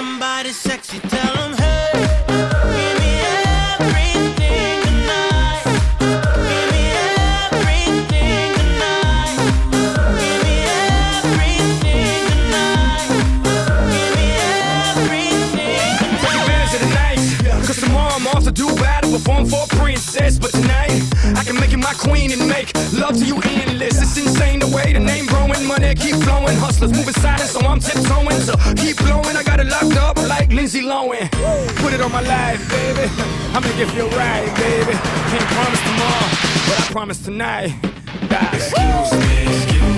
Somebody sexy, tell them I'm to Dubai to perform for a princess. But tonight, I can make you my queen and make love to you endless. It's insane the way the name growing, money keep flowing. Hustlers moving silent, so I'm tiptoeing. So keep blowing, I got it locked up like Lindsay Lohan. Put it on my life, baby. i'ma it feel right, baby. Can't promise tomorrow, but I promise tonight. Excuse me, excuse me,